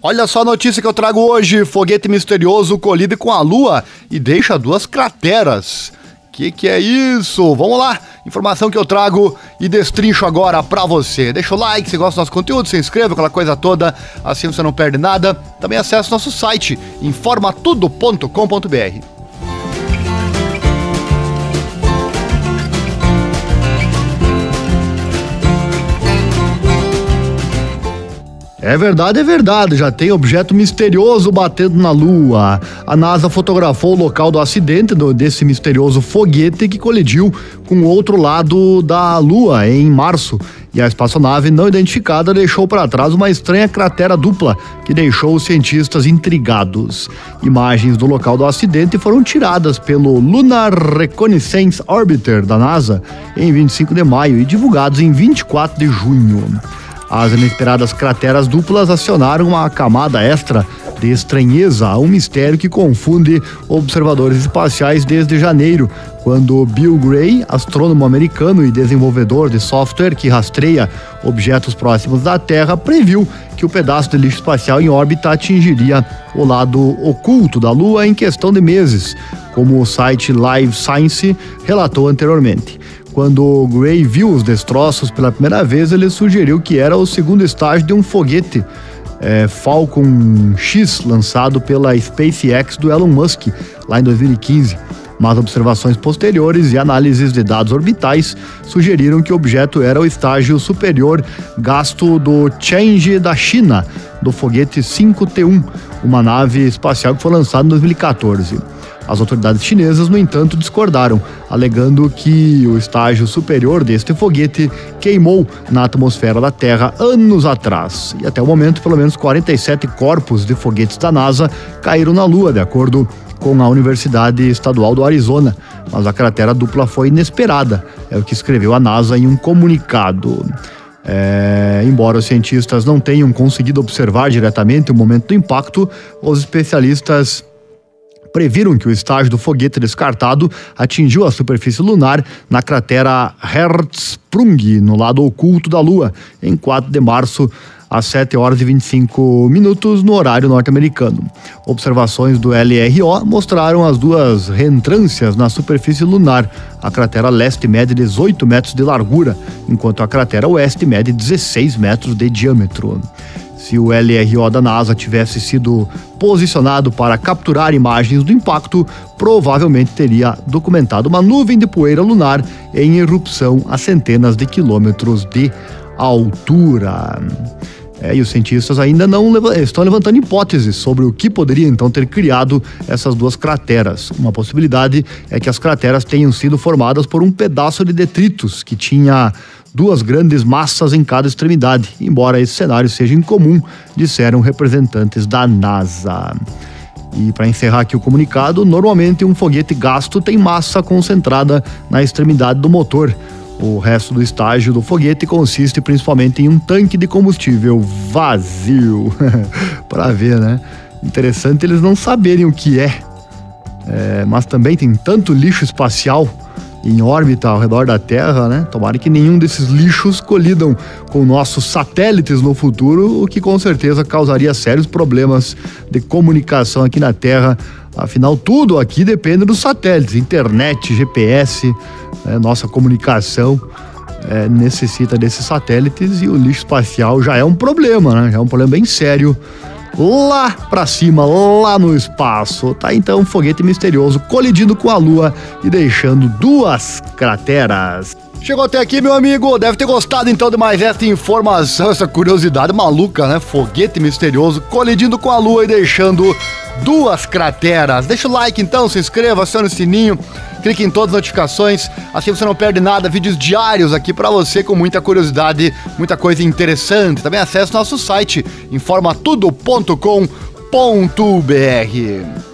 Olha só a notícia que eu trago hoje: foguete misterioso colide com a Lua e deixa duas crateras. Que que é isso? Vamos lá, informação que eu trago e destrincho agora pra você. Deixa o like se gosta do nosso conteúdo, se inscreva, aquela coisa toda, assim você não perde nada. Também acesse nosso site informatudo.com.br. É verdade, é verdade. Já tem objeto misterioso batendo na Lua. A NASA fotografou o local do acidente do, desse misterioso foguete que colidiu com o outro lado da Lua em março. E a espaçonave não identificada deixou para trás uma estranha cratera dupla que deixou os cientistas intrigados. Imagens do local do acidente foram tiradas pelo Lunar Reconnaissance Orbiter da NASA em 25 de maio e divulgados em 24 de junho. As inesperadas crateras duplas acionaram uma camada extra de estranheza, um mistério que confunde observadores espaciais desde janeiro, quando Bill Gray, astrônomo americano e desenvolvedor de software que rastreia objetos próximos da Terra, previu que o pedaço de lixo espacial em órbita atingiria o lado oculto da Lua em questão de meses, como o site Live Science relatou anteriormente. Quando Gray viu os destroços pela primeira vez, ele sugeriu que era o segundo estágio de um foguete é, Falcon X lançado pela SpaceX do Elon Musk lá em 2015. Mas observações posteriores e análises de dados orbitais sugeriram que o objeto era o estágio superior gasto do Chang'e da China, do foguete 5T1, uma nave espacial que foi lançada em 2014. As autoridades chinesas, no entanto, discordaram, alegando que o estágio superior deste foguete queimou na atmosfera da Terra anos atrás. E até o momento, pelo menos 47 corpos de foguetes da NASA caíram na Lua, de acordo com a Universidade Estadual do Arizona. Mas a cratera dupla foi inesperada, é o que escreveu a NASA em um comunicado. É, embora os cientistas não tenham conseguido observar diretamente o momento do impacto, os especialistas previram que o estágio do foguete descartado atingiu a superfície lunar na cratera Hertzsprung, no lado oculto da Lua, em 4 de março às 7 horas e 25 minutos no horário norte-americano. Observações do LRO mostraram as duas reentrâncias na superfície lunar. A cratera leste mede 18 metros de largura, enquanto a cratera oeste mede 16 metros de diâmetro. Se o LRO da NASA tivesse sido posicionado para capturar imagens do impacto, provavelmente teria documentado uma nuvem de poeira lunar em erupção a centenas de quilômetros de altura. É, e os cientistas ainda não estão levantando hipóteses sobre o que poderia então ter criado essas duas crateras. Uma possibilidade é que as crateras tenham sido formadas por um pedaço de detritos que tinha duas grandes massas em cada extremidade, embora esse cenário seja incomum, disseram representantes da NASA. E para encerrar aqui o comunicado, normalmente um foguete gasto tem massa concentrada na extremidade do motor. O resto do estágio do foguete consiste principalmente em um tanque de combustível vazio. para ver, né? Interessante eles não saberem o que é. é. Mas também tem tanto lixo espacial em órbita ao redor da Terra, né? Tomara que nenhum desses lixos colidam com nossos satélites no futuro, o que com certeza causaria sérios problemas de comunicação aqui na Terra. Afinal, tudo aqui depende dos satélites, internet, GPS, né? nossa comunicação. É, necessita desses satélites e o lixo espacial já é um problema, né? Já é um problema bem sério lá para cima, lá no espaço. Tá então um foguete misterioso colidindo com a Lua e deixando duas crateras. Chegou até aqui, meu amigo. Deve ter gostado então de mais essa informação, essa curiosidade maluca, né? Foguete misterioso colidindo com a Lua e deixando duas crateras. Deixa o like então, se inscreva, acione o sininho clique em todas as notificações, assim você não perde nada, vídeos diários aqui para você com muita curiosidade, muita coisa interessante. Também acesse nosso site informatudo.com.br.